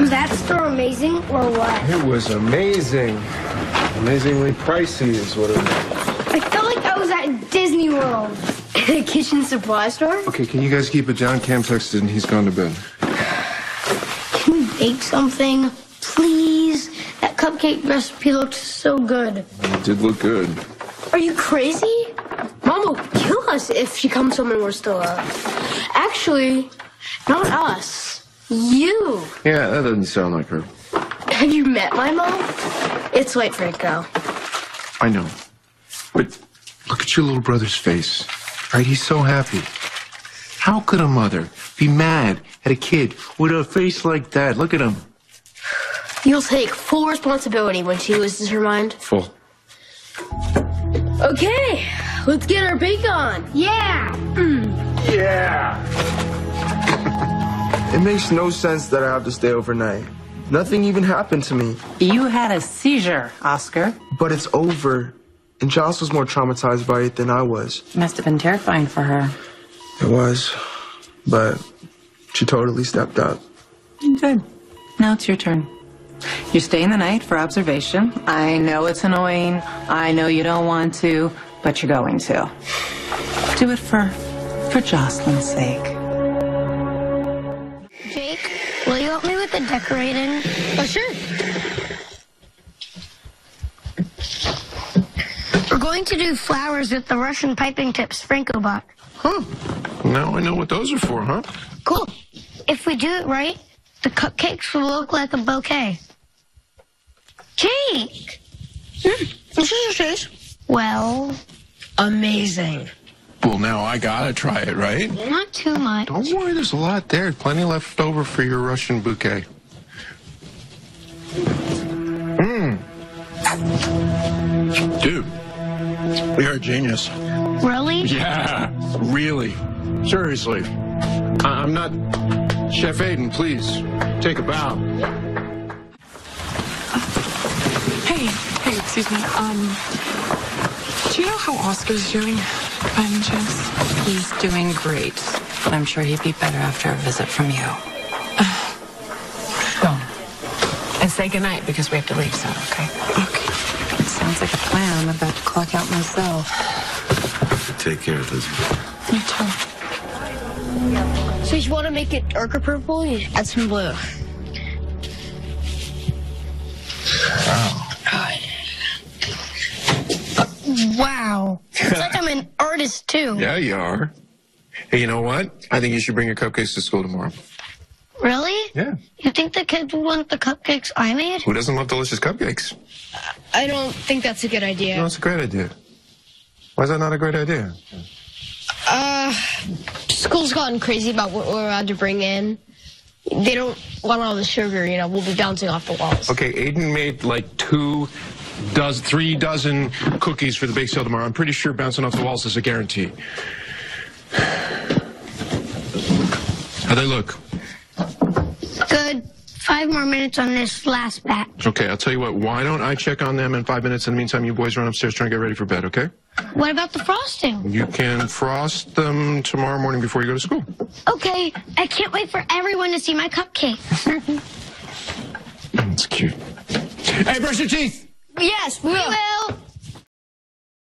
Was that store amazing or what? It was amazing. Amazingly pricey is what it was. I felt like I was at Disney World. A kitchen supply store? Okay, can you guys keep it John Cam texted and he's gone to bed. Can we bake something? Please? That cupcake recipe looks so good. It did look good. Are you crazy? Mom will kill us if she comes home and we're still up. Actually, not us. You. Yeah, that doesn't sound like her. Have you met my mom? It's late, Franco. I know. But look at your little brother's face. Right? He's so happy. How could a mother be mad at a kid with a face like that? Look at him. You'll take full responsibility when she loses her mind. Full. Okay, let's get our bake on. Yeah! Yeah. It makes no sense that I have to stay overnight. Nothing even happened to me, You had a seizure, Oscar. but it's over. And Joss was more traumatized by it than I was. Must have been terrifying for her. It was, but she totally stepped up. Good. Now it's your turn. You're staying the night for observation. I know it's annoying. I know you don't want to, but you're going to. Do it for for Jocelyn's sake. Decorating? Oh, sure. We're going to do flowers with the Russian piping tips Franco bought. Huh. Now I know what those are for, huh? Cool. If we do it right, the cupcakes will look like a bouquet. Cake! Mm, this is your face. Well, Amazing. Well, now I gotta try it, right? not too much. Don't worry, there's a lot there. Plenty left over for your Russian bouquet. Mmm. Dude, you're a genius. Really? Yeah, really. Seriously. I- I'm not. Chef Aiden, please take a bow. Hey, hey, excuse me. Um, do you know how Oscar's doing, by any chance? He's doing great, but I'm sure he'd be better after a visit from you. And say goodnight because we have to leave soon, okay? Okay. Sounds like a plan. I'm about to clock out myself. Take care, Elizabeth. You too. So you want to make it darker purple? You add some blue. Wow. It's like I'm an artist too. Yeah, you are. Hey, you know what? I think you should bring your cupcakes to school tomorrow. Really? Yeah. You think the kids will want the cupcakes I made? Who doesn't love delicious cupcakes? I don't think that's a good idea. No, it's a great idea. Why is that not a great idea? Uh, school's gotten crazy about what we're allowed to bring in. They don't want all the sugar, you know, we'll be bouncing off the walls. Okay, Aiden made like two dozen, three dozen cookies for the bake sale tomorrow. I'm pretty sure bouncing off the walls is a guarantee. How they look? Good. Five more minutes on this last batch. Okay, I'll tell you what. Why don't I check on them in five minutes? In the meantime, you boys run upstairs, try and get ready for bed. Okay? What about the frosting? You can frost them tomorrow morning before you go to school. Okay, I can't wait for everyone to see my cupcakes. That's cute. Hey, brush your teeth. Yes, we we will. will.